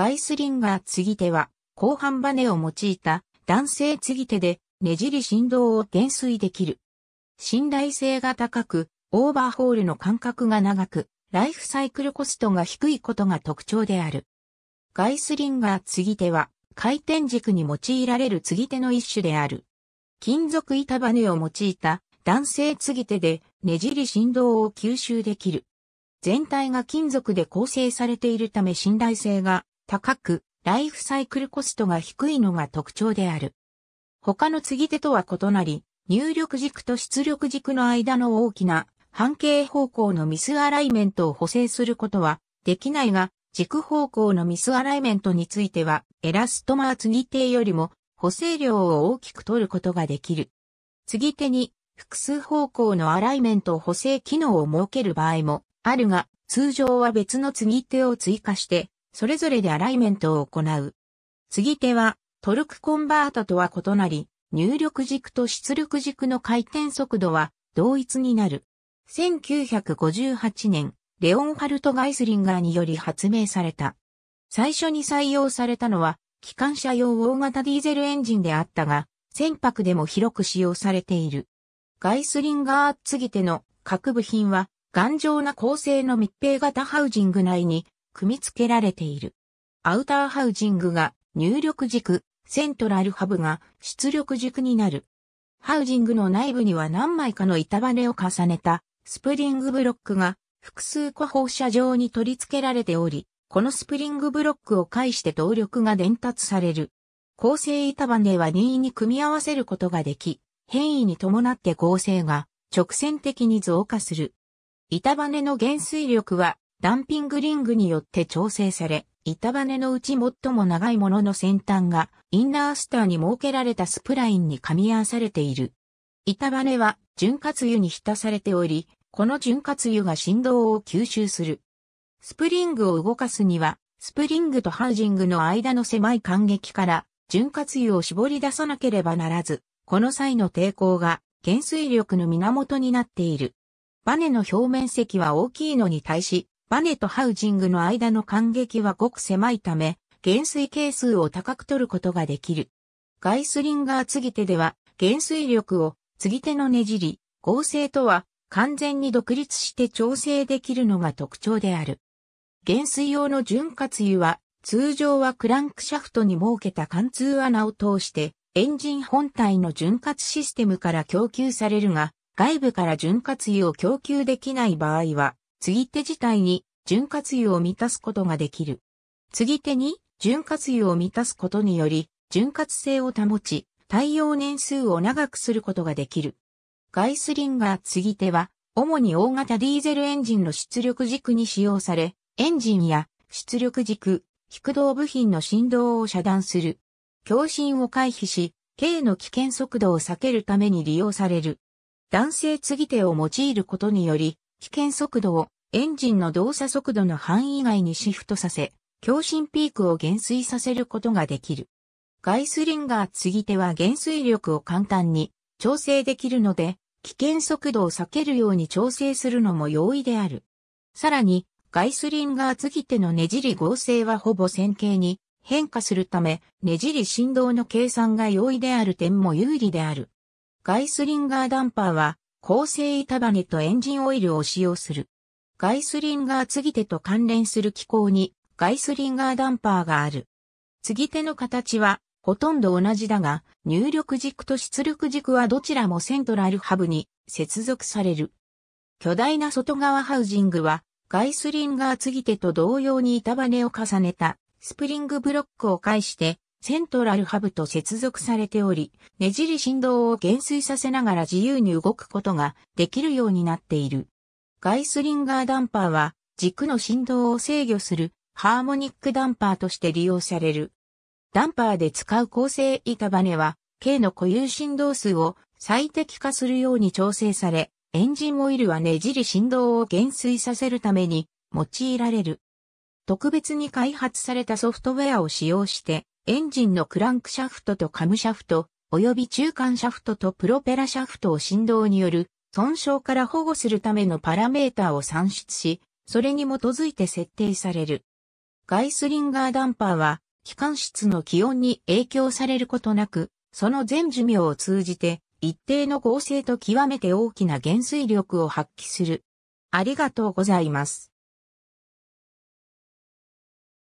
ガイスリンガー継ぎ手は、後半バネを用いた男性継ぎ手でねじり振動を減衰できる。信頼性が高く、オーバーホールの間隔が長く、ライフサイクルコストが低いことが特徴である。ガイスリンガー継ぎ手は、回転軸に用いられる継ぎ手の一種である。金属板バネを用いた男性継ぎ手でねじり振動を吸収できる。全体が金属で構成されているため信頼性が高く、ライフサイクルコストが低いのが特徴である。他の継ぎ手とは異なり、入力軸と出力軸の間の大きな半径方向のミスアライメントを補正することはできないが、軸方向のミスアライメントについては、エラストマー継ぎ手よりも補正量を大きく取ることができる。継ぎ手に複数方向のアライメント補正機能を設ける場合もあるが、通常は別の継ぎ手を追加してそれぞれでアライメントを行う。継手はトルクコンバータとは異なり、入力軸と出力軸の回転速度は同一になる。1958年、レオンハルト・ガイスリンガーにより発明された。最初に採用されたのは、機関車用大型ディーゼルエンジンであったが、船舶でも広く使用されている。ガイスリンガー継手の各部品は、頑丈な構成の密閉型ハウジング内に組み付けられている。アウターハウジングが入力軸、セントラルハブが出力軸になる。ハウジングの内部には何枚かの板バネを重ねたスプリングブロックが複数個放射状に取り付けられており、このスプリングブロックを介して動力が伝達される。構成板バネは任意に組み合わせることができ、変位に伴って剛性が直線的に増加する。板バネの減衰力はダンピングリングによって調整され、板バネのうち最も長いものの先端がインナースターに設けられたスプラインに噛み合わされている。板バネは潤滑油に浸されており、この潤滑油が振動を吸収する。スプリングを動かすには、スプリングとハウジングの間の狭い間隙から潤滑油を絞り出さなければならず、この際の抵抗が減衰力の源になっている。バネの表面積は大きいのに対し、バネとハウジングの間の間隙はごく狭いため、減衰係数を高く取ることができる。ガイスリンガー継ぎ手では、減衰力を継ぎ手のねじり、合成とは完全に独立して調整できるのが特徴である。減衰用の潤滑油は、通常はクランクシャフトに設けた貫通穴を通して、エンジン本体の潤滑システムから供給されるが、外部から潤滑油を供給できない場合は、継ぎ手自体に潤滑油を満たすことができる。継ぎ手に潤滑油を満たすことにより、潤滑性を保ち、耐用年数を長くすることができる。ガイスリンガー継ぎ手は、主に大型ディーゼルエンジンの出力軸に使用され、エンジンや出力軸、駆動部品の振動を遮断する。強振を回避し、軽の危険速度を避けるために利用される。男性継ぎ手を用いることにより、危険速度をエンジンの動作速度の範囲外にシフトさせ、強振ピークを減衰させることができる。ガイスリンガー継ぎ手は減衰力を簡単に調整できるので、危険速度を避けるように調整するのも容易である。さらに、ガイスリンガー継ぎ手のねじり合成はほぼ線形に変化するため、ねじり振動の計算が容易である点も有利である。ガイスリンガーダンパーは、構成板バネとエンジンオイルを使用する。ガイスリンガー継ぎ手と関連する機構にガイスリンガーダンパーがある。継ぎ手の形はほとんど同じだが、入力軸と出力軸はどちらもセントラルハブに接続される。巨大な外側ハウジングはガイスリンガー継ぎ手と同様に板バネを重ねたスプリングブロックを介してセントラルハブと接続されており、ねじり振動を減衰させながら自由に動くことができるようになっている。ガイスリンガーダンパーは軸の振動を制御するハーモニックダンパーとして利用される。ダンパーで使う構成板バネは、K の固有振動数を最適化するように調整され、エンジンオイルはねじり振動を減衰させるために用いられる。特別に開発されたソフトウェアを使用して、エンジンのクランクシャフトとカムシャフト、及び中間シャフトとプロペラシャフトを振動による損傷から保護するためのパラメータを算出し、それに基づいて設定される。ガイスリンガーダンパーは、機関室の気温に影響されることなく、その全寿命を通じて、一定の合成と極めて大きな減衰力を発揮する。ありがとうございます。